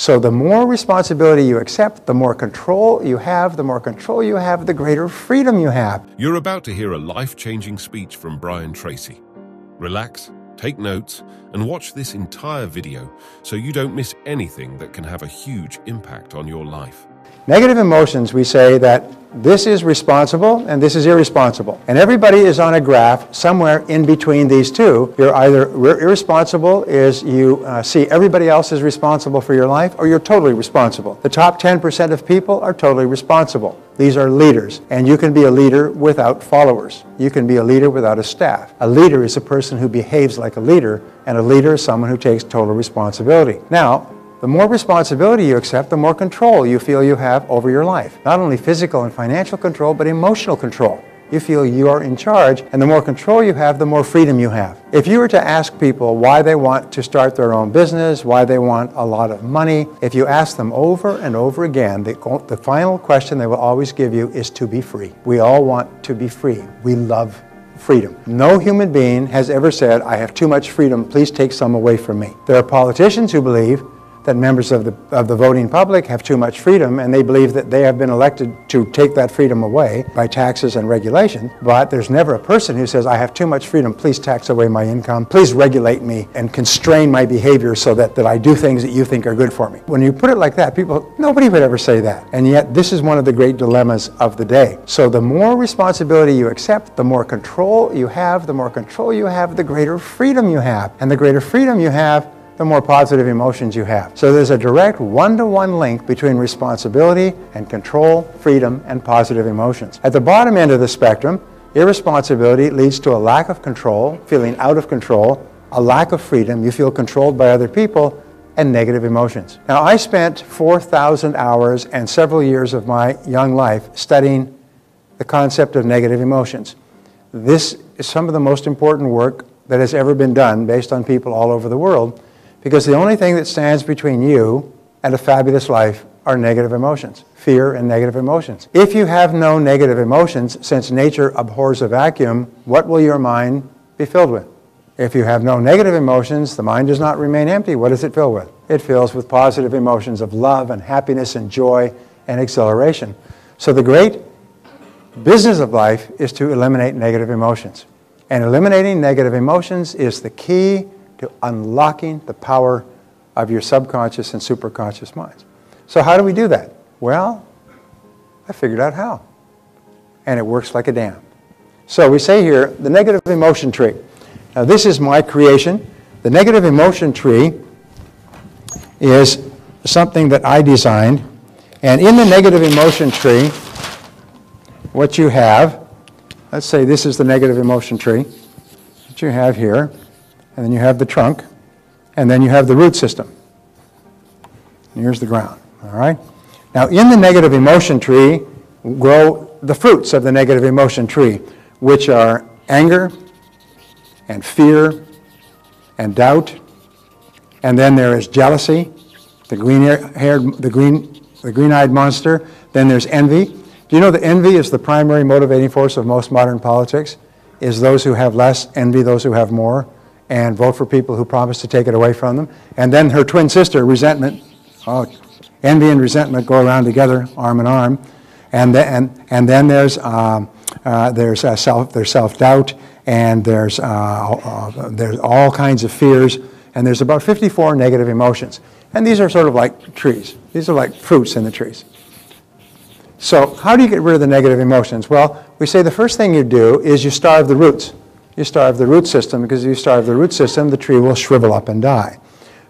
So the more responsibility you accept, the more control you have, the more control you have, the greater freedom you have. You're about to hear a life changing speech from Brian Tracy. Relax, take notes, and watch this entire video so you don't miss anything that can have a huge impact on your life. Negative emotions, we say that this is responsible and this is irresponsible. And everybody is on a graph somewhere in between these two. You're either irresponsible is you uh, see everybody else is responsible for your life or you're totally responsible. The top 10% of people are totally responsible. These are leaders. And you can be a leader without followers. You can be a leader without a staff. A leader is a person who behaves like a leader and a leader is someone who takes total responsibility. Now, the more responsibility you accept, the more control you feel you have over your life. Not only physical and financial control, but emotional control. You feel you are in charge, and the more control you have, the more freedom you have. If you were to ask people why they want to start their own business, why they want a lot of money, if you ask them over and over again, the, the final question they will always give you is to be free. We all want to be free. We love freedom. No human being has ever said, I have too much freedom, please take some away from me. There are politicians who believe that members of the, of the voting public have too much freedom and they believe that they have been elected to take that freedom away by taxes and regulation. But there's never a person who says, I have too much freedom, please tax away my income, please regulate me and constrain my behavior so that, that I do things that you think are good for me. When you put it like that, people, nobody would ever say that. And yet this is one of the great dilemmas of the day. So the more responsibility you accept, the more control you have, the more control you have, the greater freedom you have. And the greater freedom you have, the more positive emotions you have. So there's a direct one-to-one link between responsibility and control, freedom, and positive emotions. At the bottom end of the spectrum, irresponsibility leads to a lack of control, feeling out of control, a lack of freedom, you feel controlled by other people, and negative emotions. Now, I spent 4,000 hours and several years of my young life studying the concept of negative emotions. This is some of the most important work that has ever been done based on people all over the world because the only thing that stands between you and a fabulous life are negative emotions, fear and negative emotions. If you have no negative emotions, since nature abhors a vacuum, what will your mind be filled with? If you have no negative emotions, the mind does not remain empty. What does it fill with? It fills with positive emotions of love and happiness and joy and exhilaration. So the great business of life is to eliminate negative emotions. And eliminating negative emotions is the key to unlocking the power of your subconscious and superconscious minds. So how do we do that? Well, I figured out how. And it works like a dam. So we say here, the negative emotion tree. Now this is my creation. The negative emotion tree is something that I designed. And in the negative emotion tree, what you have, let's say this is the negative emotion tree what you have here and then you have the trunk, and then you have the root system. And here's the ground, all right? Now, in the negative emotion tree grow the fruits of the negative emotion tree, which are anger and fear and doubt. And then there is jealousy, the green-haired, the green, the green-eyed monster. Then there's envy. Do you know that envy is the primary motivating force of most modern politics? Is those who have less envy those who have more? And vote for people who promise to take it away from them. And then her twin sister, resentment, oh, envy and resentment go around together, arm in arm. And then, and, and then there's, um, uh, there's, uh, self, there's self-doubt, and there's, uh, uh, there's all kinds of fears, and there's about 54 negative emotions. And these are sort of like trees. These are like fruits in the trees. So how do you get rid of the negative emotions? Well, we say the first thing you do is you starve the roots you starve the root system because if you starve the root system, the tree will shrivel up and die.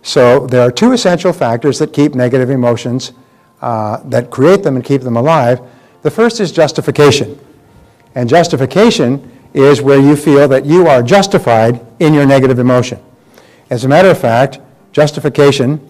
So there are two essential factors that keep negative emotions, uh, that create them and keep them alive. The first is justification. And justification is where you feel that you are justified in your negative emotion. As a matter of fact, justification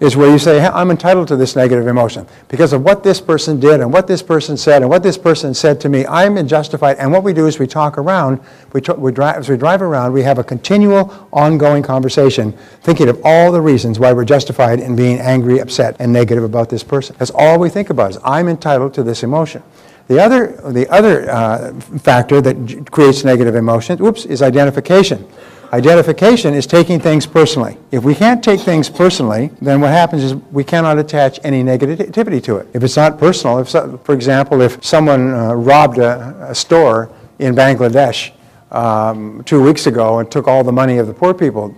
is where you say, I'm entitled to this negative emotion because of what this person did and what this person said and what this person said to me. I'm justified. And what we do is we talk around, we, we drive, as we drive around, we have a continual, ongoing conversation thinking of all the reasons why we're justified in being angry, upset, and negative about this person. That's all we think about is I'm entitled to this emotion. The other, the other uh, factor that creates negative emotion, oops, is identification. Identification is taking things personally. If we can't take things personally, then what happens is we cannot attach any negativity to it. If it's not personal, if so, for example, if someone uh, robbed a, a, store in Bangladesh um, two weeks ago and took all the money of the poor people,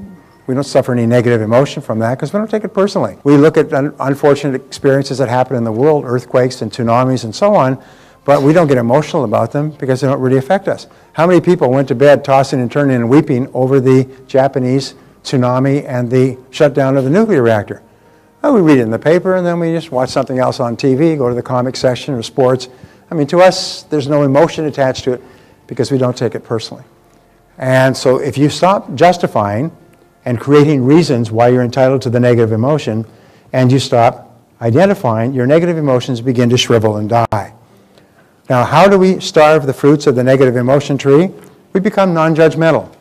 we don't suffer any negative emotion from that because we don't take it personally. We look at un unfortunate experiences that happen in the world, earthquakes and tsunamis and so on, but we don't get emotional about them because they don't really affect us. How many people went to bed tossing and turning and weeping over the Japanese tsunami and the shutdown of the nuclear reactor? Well, we read it in the paper and then we just watch something else on TV, go to the comic section or sports. I mean, to us, there's no emotion attached to it because we don't take it personally. And so if you stop justifying and creating reasons why you're entitled to the negative emotion and you stop identifying, your negative emotions begin to shrivel and die. Now, how do we starve the fruits of the negative emotion tree? We become non-judgmental.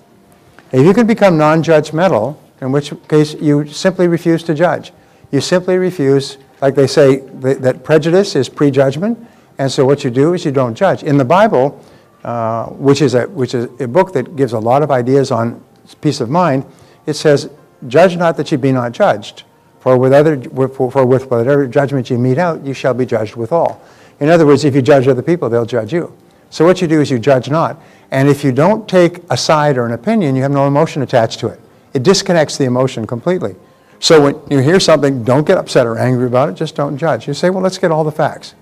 If you can become non-judgmental, in which case you simply refuse to judge. You simply refuse, like they say, that prejudice is prejudgment, and so what you do is you don't judge. In the Bible, uh, which, is a, which is a book that gives a lot of ideas on peace of mind, it says, judge not that you be not judged, for with, other, for, for with whatever judgment you mete out, you shall be judged withal. In other words, if you judge other people, they'll judge you. So what you do is you judge not. And if you don't take a side or an opinion, you have no emotion attached to it. It disconnects the emotion completely. So when you hear something, don't get upset or angry about it, just don't judge. You say, well, let's get all the facts.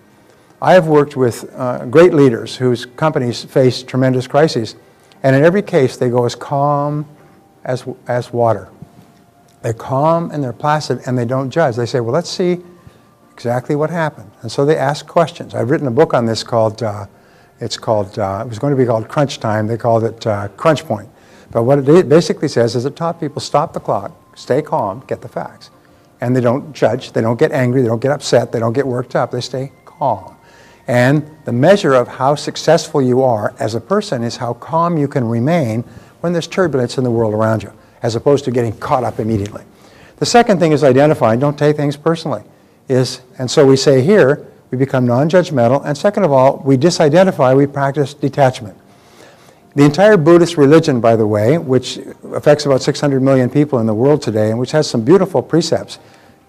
I have worked with uh, great leaders whose companies face tremendous crises, and in every case, they go as calm as, as water. They're calm and they're placid, and they don't judge. They say, well, let's see exactly what happened. And so they ask questions. I've written a book on this called, uh, it's called, uh, it was going to be called Crunch Time. They called it uh, Crunch Point. But what it basically says is it taught people stop the clock, stay calm, get the facts. And they don't judge, they don't get angry, they don't get upset, they don't get worked up, they stay calm. And the measure of how successful you are as a person is how calm you can remain when there's turbulence in the world around you, as opposed to getting caught up immediately. The second thing is identifying, don't take things personally is, and so we say here, we become non-judgmental, and second of all, we disidentify, we practice detachment. The entire Buddhist religion, by the way, which affects about 600 million people in the world today, and which has some beautiful precepts,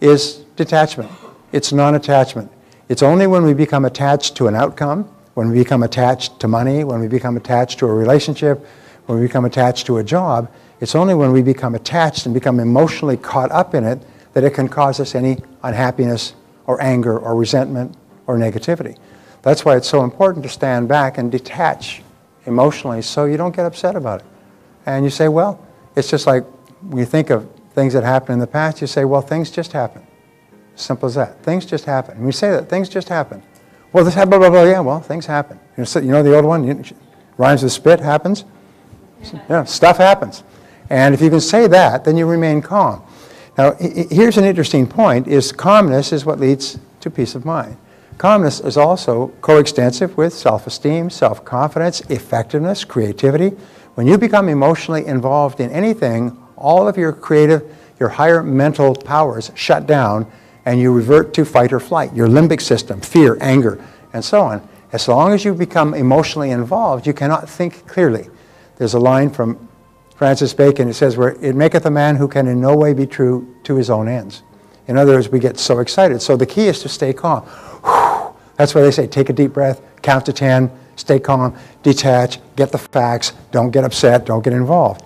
is detachment. It's non-attachment. It's only when we become attached to an outcome, when we become attached to money, when we become attached to a relationship, when we become attached to a job, it's only when we become attached and become emotionally caught up in it that it can cause us any unhappiness or anger or resentment or negativity. That's why it's so important to stand back and detach emotionally so you don't get upset about it. And you say, well, it's just like when you think of things that happened in the past, you say, well, things just happen. Simple as that. Things just happen. And we say that, things just happen. Well, this happened, blah, blah, blah, yeah, well, things happen. You know, you know the old one, you, rhymes with spit, happens? Yeah, stuff happens. And if you can say that, then you remain calm. Now, here's an interesting point, is calmness is what leads to peace of mind. Calmness is also coextensive with self-esteem, self-confidence, effectiveness, creativity. When you become emotionally involved in anything, all of your creative, your higher mental powers shut down and you revert to fight or flight, your limbic system, fear, anger, and so on. As long as you become emotionally involved, you cannot think clearly. There's a line from Francis Bacon, it says, where it maketh a man who can in no way be true to his own ends. In other words, we get so excited. So the key is to stay calm. That's why they say take a deep breath, count to 10, stay calm, detach, get the facts, don't get upset, don't get involved.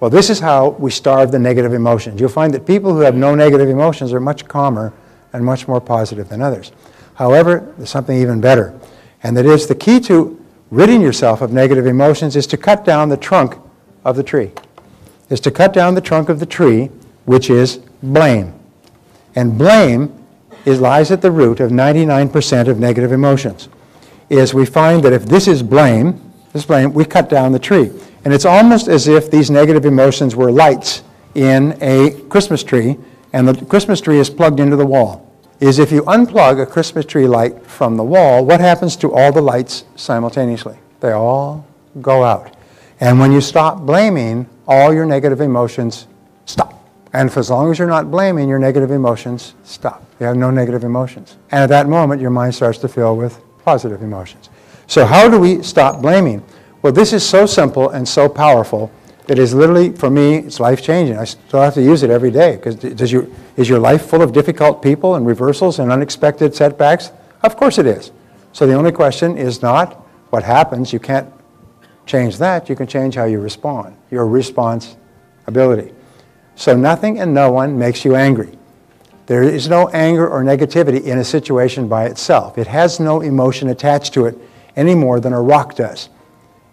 Well, this is how we starve the negative emotions. You'll find that people who have no negative emotions are much calmer and much more positive than others. However, there's something even better, and that is the key to ridding yourself of negative emotions is to cut down the trunk of the tree, is to cut down the trunk of the tree, which is blame. And blame is, lies at the root of 99% of negative emotions. Is we find that if this is blame, this blame, we cut down the tree. And it's almost as if these negative emotions were lights in a Christmas tree, and the Christmas tree is plugged into the wall. Is if you unplug a Christmas tree light from the wall, what happens to all the lights simultaneously? They all go out. And when you stop blaming, all your negative emotions stop. And for as long as you're not blaming, your negative emotions stop. You have no negative emotions. And at that moment, your mind starts to fill with positive emotions. So how do we stop blaming? Well, this is so simple and so powerful It is literally, for me, it's life-changing. I still have to use it every day, because does your, is your life full of difficult people and reversals and unexpected setbacks? Of course it is. So the only question is not what happens. You can't change that. You can change how you respond, your response ability. So nothing and no one makes you angry. There is no anger or negativity in a situation by itself. It has no emotion attached to it any more than a rock does.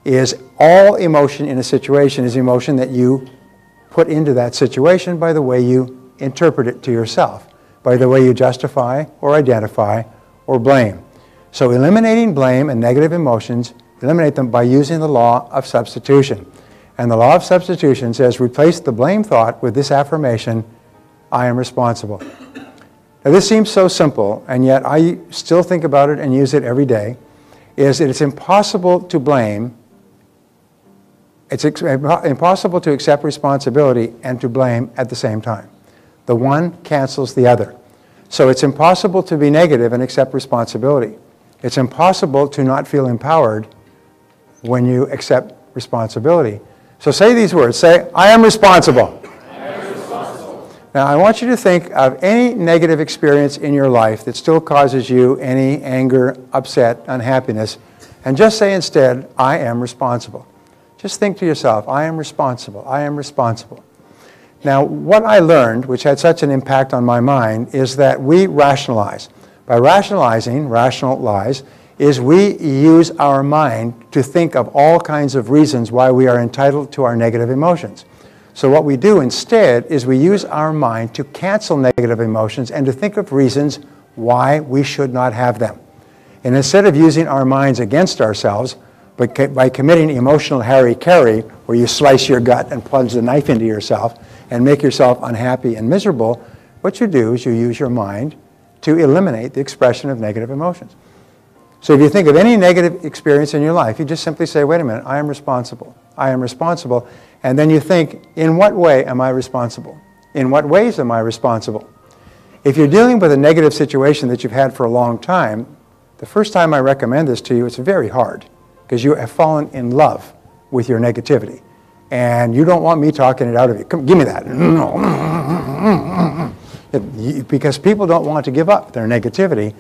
Is all emotion in a situation is emotion that you put into that situation by the way you interpret it to yourself, by the way you justify or identify or blame. So eliminating blame and negative emotions, eliminate them by using the law of substitution. And the law of substitution says replace the blame thought with this affirmation, I am responsible. Now this seems so simple, and yet I still think about it and use it every day, is that it's impossible to blame, it's impossible to accept responsibility and to blame at the same time. The one cancels the other. So it's impossible to be negative and accept responsibility. It's impossible to not feel empowered when you accept responsibility. So say these words. Say, I am responsible. Now, I want you to think of any negative experience in your life that still causes you any anger, upset, unhappiness, and just say instead, I am responsible. Just think to yourself, I am responsible. I am responsible. Now, what I learned, which had such an impact on my mind, is that we rationalize. By rationalizing, rationalize, is we use our mind to think of all kinds of reasons why we are entitled to our negative emotions. So what we do instead is we use our mind to cancel negative emotions and to think of reasons why we should not have them. And instead of using our minds against ourselves, but by committing emotional hara-kiri, where you slice your gut and plunge the knife into yourself and make yourself unhappy and miserable, what you do is you use your mind to eliminate the expression of negative emotions. So if you think of any negative experience in your life, you just simply say, wait a minute, I am responsible. I am responsible. And then you think, in what way am I responsible? In what ways am I responsible? If you're dealing with a negative situation that you've had for a long time, the first time I recommend this to you, it's very hard because you have fallen in love with your negativity. And you don't want me talking it out of you. Come, give me that. because people don't want to give up their negativity.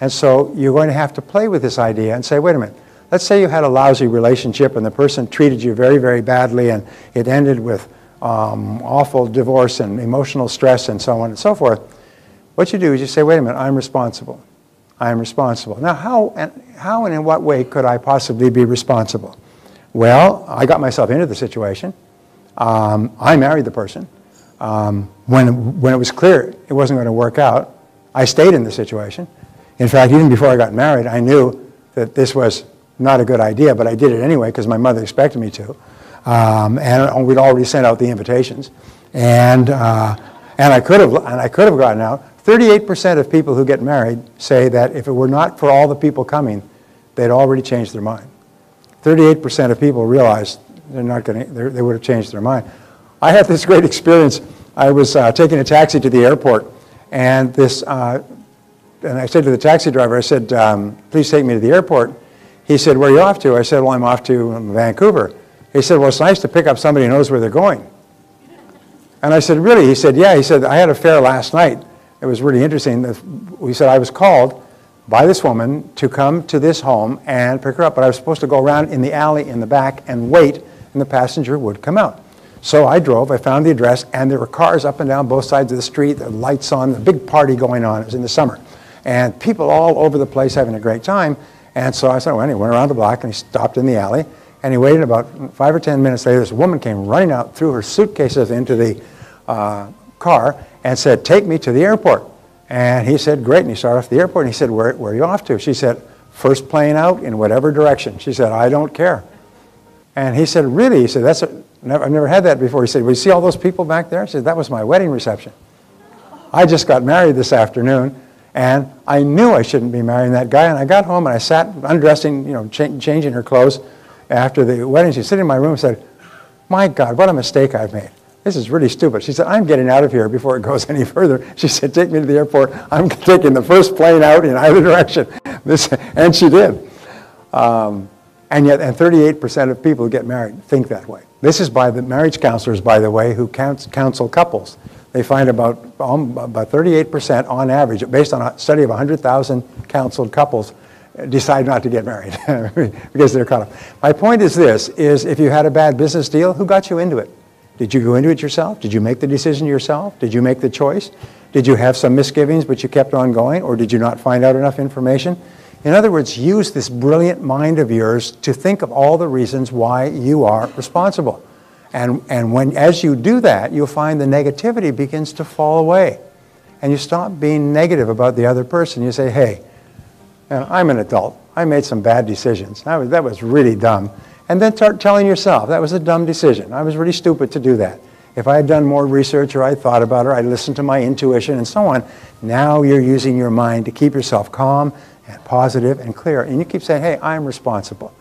And so you're going to have to play with this idea and say, wait a minute, Let's say you had a lousy relationship and the person treated you very, very badly and it ended with um, awful divorce and emotional stress and so on and so forth. What you do is you say, wait a minute, I'm responsible. I am responsible. Now, how and, how and in what way could I possibly be responsible? Well, I got myself into the situation. Um, I married the person. Um, when, when it was clear it wasn't going to work out, I stayed in the situation. In fact, even before I got married, I knew that this was not a good idea, but I did it anyway because my mother expected me to. Um, and we'd already sent out the invitations. And, uh, and, I could have, and I could have gotten out. 38% of people who get married say that if it were not for all the people coming, they'd already changed their mind. 38% of people realize they're not going to, they would have changed their mind. I had this great experience. I was uh, taking a taxi to the airport, and this, uh, and I said to the taxi driver, I said, um, please take me to the airport. He said, where are you off to? I said, well, I'm off to Vancouver. He said, well, it's nice to pick up somebody who knows where they're going. And I said, really? He said, yeah. He said, I had a fare last night. It was really interesting. He said, I was called by this woman to come to this home and pick her up, but I was supposed to go around in the alley in the back and wait, and the passenger would come out. So I drove, I found the address, and there were cars up and down both sides of the street, the lights on, a big party going on. It was in the summer. And people all over the place having a great time. And so I said, well, he went around the block and he stopped in the alley. And he waited about five or ten minutes later. This woman came running out, threw her suitcases into the uh, car, and said, take me to the airport. And he said, great. And he started off the airport. And he said, where, where are you off to? She said, first plane out in whatever direction. She said, I don't care. And he said, really? He said, that's a, never, I've never had that before. He said, well, you see all those people back there? He said, that was my wedding reception. I just got married this afternoon. And I knew I shouldn't be marrying that guy. And I got home and I sat undressing, you know, ch- changing her clothes after the wedding. She sat in my room and said, My God, what a mistake I've made. This is really stupid. She said, I'm getting out of here before it goes any further. She said, Take me to the airport. I'm taking the first plane out in either direction. This, and she did. Um, And yet, and 38% of people who get married think that way. This is by the marriage counselors, by the way, who counsel couples. They find about, um, about 38% on average, based on a study of 100,000 counseled couples, decide not to get married because they're caught up. My point is this, is if you had a bad business deal, who got you into it? Did you go into it yourself? Did you make the decision yourself? Did you make the choice? Did you have some misgivings but you kept on going or did you not find out enough information? In other words, use this brilliant mind of yours to think of all the reasons why you are responsible. And, and when, as you do that, you'll find the negativity begins to fall away. And you stop being negative about the other person. You say, hey, you know, I'm an adult. I made some bad decisions. That was, that was really dumb. And then start telling yourself, that was a dumb decision. I was really stupid to do that. If I had done more research or I thought about it, or I listened to my intuition and so on. Now you're using your mind to keep yourself calm and positive and clear. And you keep saying, hey, I am responsible.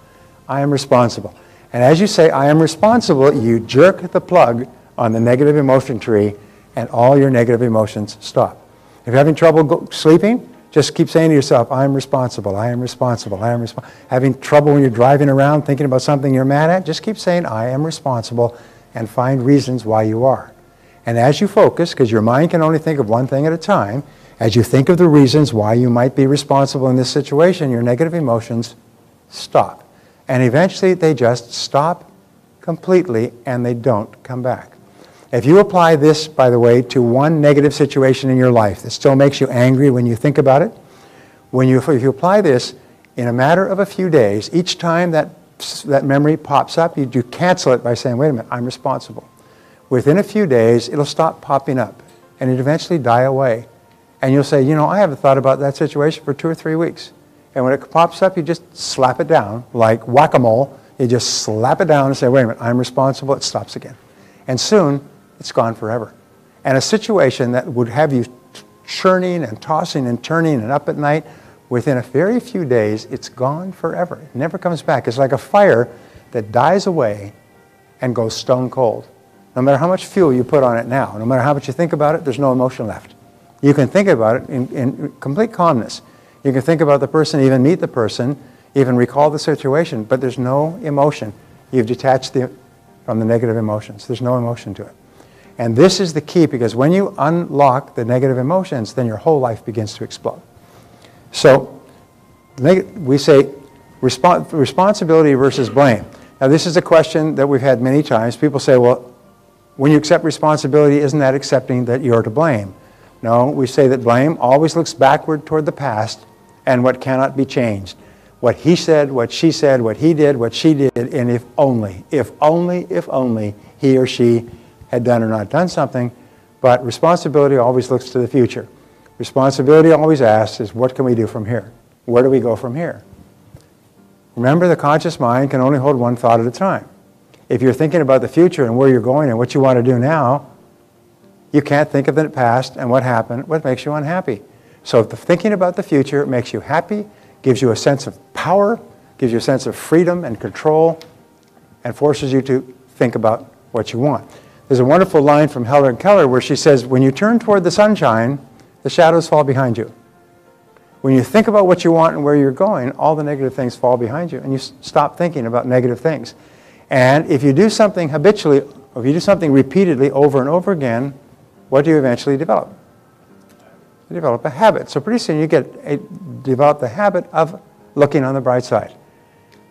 I am responsible. And as you say, I am responsible, you jerk the plug on the negative emotion tree and all your negative emotions stop. If you're having trouble sleeping, just keep saying to yourself, I am responsible, I am responsible, I am responsible. Having trouble when you're driving around thinking about something you're mad at, just keep saying, I am responsible and find reasons why you are. And as you focus, because your mind can only think of one thing at a time, as you think of the reasons why you might be responsible in this situation, your negative emotions stop. And eventually they just stop completely and they don't come back. If you apply this, by the way, to one negative situation in your life that still makes you angry when you think about it, when you, if you apply this in a matter of a few days, each time that, that memory pops up, you, you cancel it by saying, wait a minute, I'm responsible. Within a few days, it'll stop popping up and it eventually die away. And you'll say, you know, I haven't thought about that situation for two or three weeks. And when it pops up, you just slap it down like whack-a-mole. You just slap it down and say, wait a minute, I'm responsible. It stops again. And soon, it's gone forever. And a situation that would have you churning and tossing and turning and up at night, within a very few days, it's gone forever. It never comes back. It's like a fire that dies away and goes stone cold. No matter how much fuel you put on it now, no matter how much you think about it, there's no emotion left. You can think about it in, in complete calmness. You can think about the person, even meet the person, even recall the situation, but there's no emotion. You've detached the, from the negative emotions. There's no emotion to it. And this is the key because when you unlock the negative emotions, then your whole life begins to explode. So we say responsibility versus blame. Now, this is a question that we've had many times. People say, well, when you accept responsibility, isn't that accepting that you're to blame? No, we say that blame always looks backward toward the past and what cannot be changed. What he said, what she said, what he did, what she did, and if only, if only, if only he or she had done or not done something. But responsibility always looks to the future. Responsibility always asks is what can we do from here? Where do we go from here? Remember, the conscious mind can only hold one thought at a time. If you're thinking about the future and where you're going and what you want to do now, you can't think of the past and what happened, what makes you unhappy. So thinking about the future makes you happy, gives you a sense of power, gives you a sense of freedom and control, and forces you to think about what you want. There's a wonderful line from Helen Keller where she says, when you turn toward the sunshine, the shadows fall behind you. When you think about what you want and where you're going, all the negative things fall behind you, and you stop thinking about negative things. And if you do something habitually, if you do something repeatedly over and over again, what do you eventually develop? Develop a habit. So pretty soon you get a, develop the habit of looking on the bright side.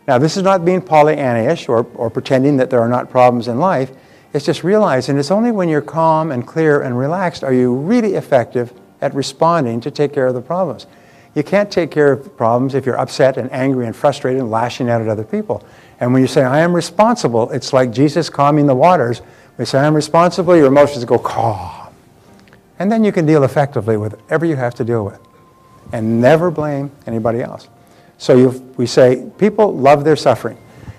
Now, this is not being Pollyannish or, or pretending that there are not problems in life. It's just realizing it's only when you're calm and clear and relaxed are you really effective at responding to take care of the problems. You can't take care of problems if you're upset and angry and frustrated and lashing out at other people. And when you say, I am responsible, it's like Jesus calming the waters. We say, I am responsible, your emotions go calm. And then you can deal effectively with whatever you have to deal with. And never blame anybody else. So we say people love their suffering.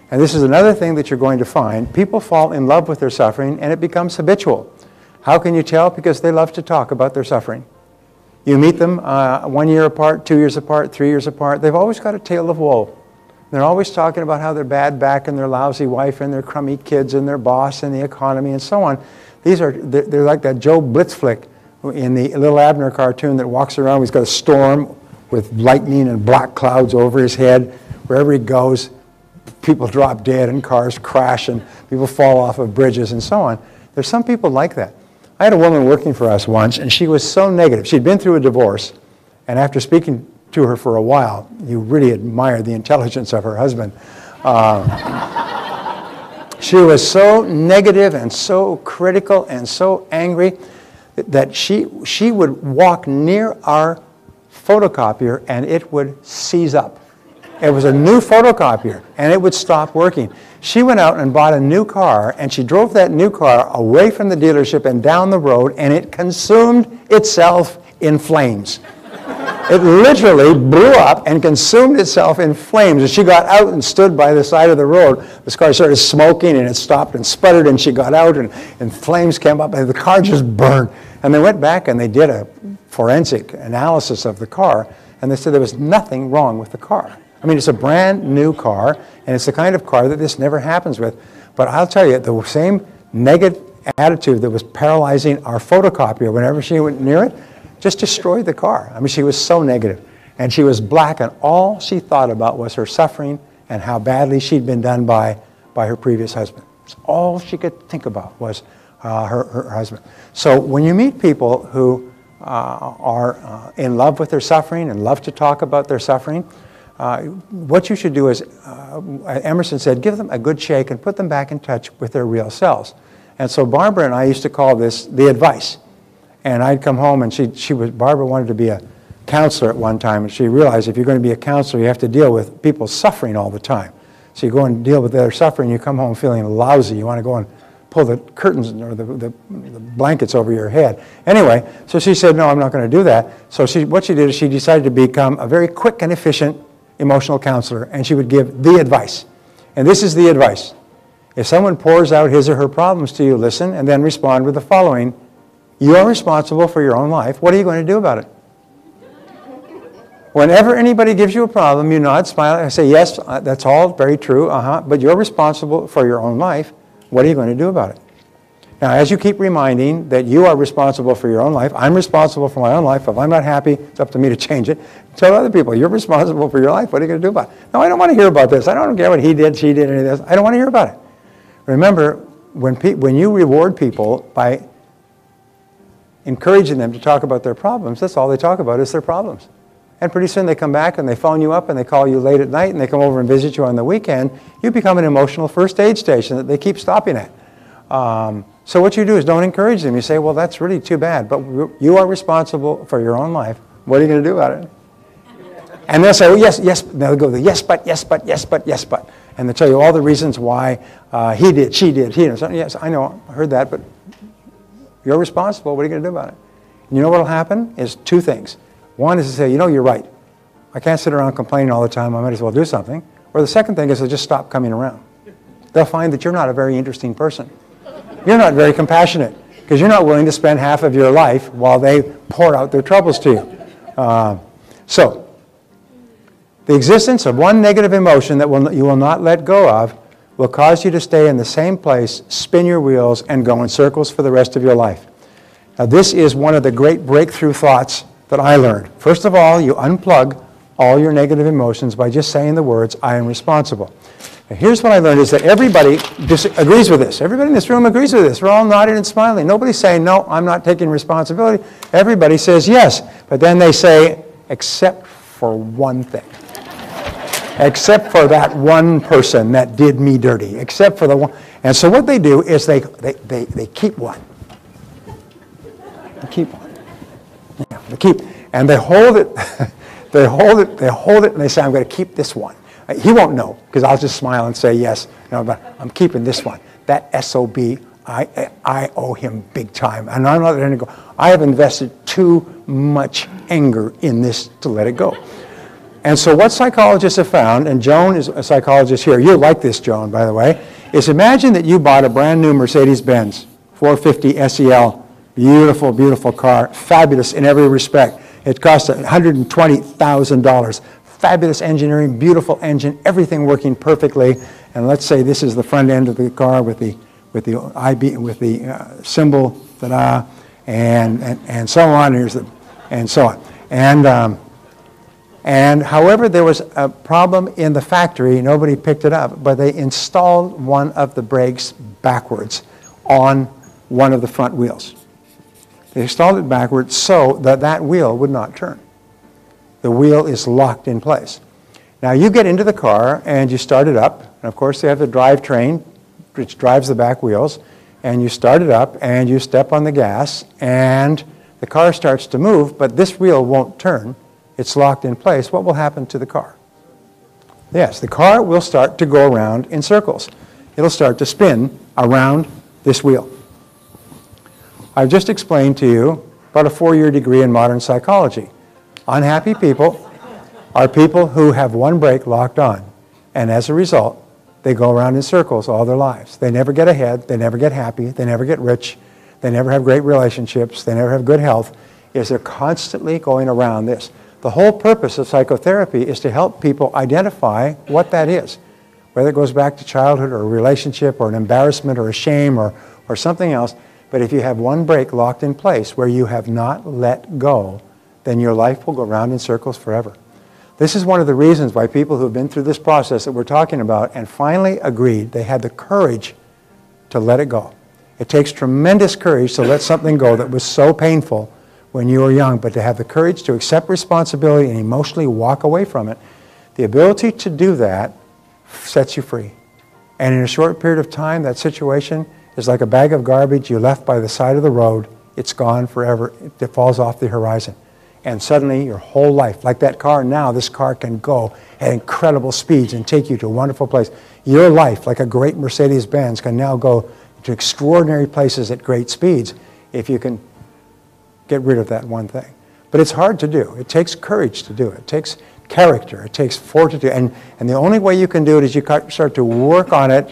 And this is another thing that you're going to find. People fall in love with their suffering and it becomes habitual. How can you tell? Because they love to talk about their suffering. You meet them uh, one year apart, two years apart, three years apart. They've always got a tale of woe. They're always talking about how their bad back and their lousy wife and their crummy kids and their boss and the economy and so on. These are, they're, like that Joe Btfsplk in the Little Abner cartoon that walks around. He's got a storm with lightning and black clouds over his head. Wherever he goes, people drop dead and cars crash and people fall off of bridges and so on. There's some people like that. I had a woman working for us once, and she was so negative. She'd been through a divorce, and after speaking to her for a while, you really admire the intelligence of her husband. Uh, she was so negative and so critical and so angry that she, she would walk near our photocopier and it would seize up. It was a new photocopier and it would stop working. She went out and bought a new car and she drove that new car away from the dealership and down the road and it consumed itself in flames. It literally blew up and consumed itself in flames. And she got out and stood by the side of the road, this car started smoking and it stopped and sputtered and she got out and, and flames came up and the car just burned. And they went back and they did a forensic analysis of the car and they said there was nothing wrong with the car. I mean, it's a brand new car and it's the kind of car that this never happens with. But I'll tell you, the same negative attitude that was paralyzing our photocopier whenever she went near it, just destroyed the car. I mean, she was so negative. And she was black, and all she thought about was her suffering and how badly she'd been done by, by her previous husband. It's all she could think about was uh, her, her husband. So when you meet people who uh, are uh, in love with their suffering and love to talk about their suffering, uh, what you should do is, uh, Emerson said, give them a good shake and put them back in touch with their real selves. And so Barbara and I used to call this the advice. And I'd come home and she, she was, Barbara wanted to be a counselor at one time and she realized if you're going to be a counselor, you have to deal with people suffering all the time. So you go and deal with their suffering, you come home feeling lousy. You want to go and pull the curtains or the, the, the, blankets over your head. Anyway, so she said, no, I'm not going to do that. So she, what she did is she decided to become a very quick and efficient emotional counselor, and she would give the advice. And this is the advice. If someone pours out his or her problems to you, listen and then respond with the following you are responsible for your own life. What are you going to do about it? Whenever anybody gives you a problem, you nod, smile, and say, Yes, uh, that's all very true, uh-huh, but you're responsible for your own life. What are you going to do about it? Now, as you keep reminding that you are responsible for your own life, I'm responsible for my own life. If I'm not happy, it's up to me to change it. Tell other people, you're responsible for your life. What are you going to do about it? No, I don't want to hear about this. I don't care what he did, she did, any of this. I don't want to hear about it. Remember, when, when you reward people by encouraging them to talk about their problems, that's all they talk about is their problems. And pretty soon they come back and they phone you up and they call you late at night and they come over and visit you on the weekend. You become an emotional first aid station that they keep stopping at. Um, so what you do is don't encourage them. You say, well, that's really too bad, but you are responsible for your own life. What are you going to do about it? And they'll say, well, yes, yes. They'll go, yes, but, yes, but, yes, but, yes, but. And they'll tell you all the reasons why uh, he did, she did, he did. Yes, I know, I heard that, but you're responsible. What are you going to do about it? And you know what will happen? Is two things. One is to say, you know, you're right. I can't sit around complaining all the time. I might as well do something. Or the second thing is to just stop coming around. They'll find that you're not a very interesting person. You're not very compassionate because you're not willing to spend half of your life while they pour out their troubles to you. Uh, so, the existence of one negative emotion that will, you will not let go of will cause you to stay in the same place, spin your wheels, and go in circles for the rest of your life. Now, this is one of the great breakthrough thoughts that I learned. First of all, you unplug all your negative emotions by just saying the words, I am responsible. Now, here's what I learned is that everybody agrees with this. Everybody in this room agrees with this. We're all nodding and smiling. Nobody's saying, no, I'm not taking responsibility. Everybody says yes. But then they say, except for one thing except for that one person that did me dirty, except for the one. And so what they do is they, they, they, they keep one. They keep one. Yeah, they keep, and they hold it, they hold it, they hold it, and they say, I'm going to keep this one. Uh, he won't know, because I'll just smile and say yes, no, but I'm keeping this one. That SOB, I, I owe him big time. And I'm not letting it go. I have invested too much anger in this to let it go. And so what psychologists have found, and Joan is a psychologist here, you like this, Joan, by the way, is imagine that you bought a brand new Mercedes-Benz 450 SEL, beautiful, beautiful car, fabulous in every respect. It cost $120,000. Fabulous engineering, beautiful engine, everything working perfectly. And let's say this is the front end of the car with the with the IB with the uh, symbol, ta-da, and, and and so on. Here's the and so on. And um, And however, there was a problem in the factory, nobody picked it up, but they installed one of the brakes backwards on one of the front wheels. They installed it backwards so that that wheel would not turn. The wheel is locked in place. Now you get into the car and you start it up, and of course they have the drivetrain which drives the back wheels, and you start it up and you step on the gas and the car starts to move, but this wheel won't turn. It's locked in place. What will happen to the car? Yes, the car will start to go around in circles. It'll start to spin around this wheel. I've just explained to you about a four-year degree in modern psychology. Unhappy people are people who have one brake locked on, and as a result, they go around in circles all their lives. They never get ahead, they never get happy, they never get rich, they never have great relationships, they never have good health, is they're constantly going around this. The whole purpose of psychotherapy is to help people identify what that is, whether it goes back to childhood or a relationship or an embarrassment or a shame or, or something else. But if you have one brake locked in place where you have not let go, then your life will go round in circles forever. This is one of the reasons why people who have been through this process that we're talking about and finally agreed, they had the courage to let it go. It takes tremendous courage to let something go that was so painful when you were young, but to have the courage to accept responsibility and emotionally walk away from it, the ability to do that sets you free. And in a short period of time, that situation is like a bag of garbage you left by the side of the road. It's gone forever. It falls off the horizon. And suddenly, your whole life, like that car now, this car can go at incredible speeds and take you to a wonderful place. Your life, like a great Mercedes Benz, can now go to extraordinary places at great speeds if you can get rid of that one thing. But it's hard to do. It takes courage to do it. It takes character. It takes fortitude. And, and the only way you can do it is you start to work on it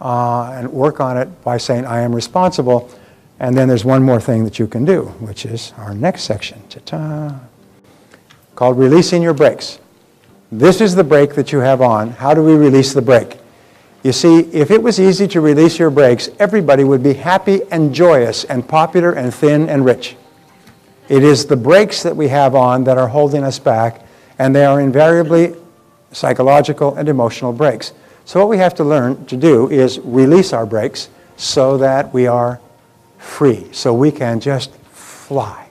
uh, and work on it by saying, I am responsible. And then there's one more thing that you can do, which is our next section, ta-ta, called releasing your brakes. This is the brake that you have on. How do we release the brake? You see, if it was easy to release your brakes, everybody would be happy and joyous and popular and thin and rich. It is the brakes that we have on that are holding us back, and they are invariably psychological and emotional brakes. So what we have to learn to do is release our brakes so that we are free, so we can just fly.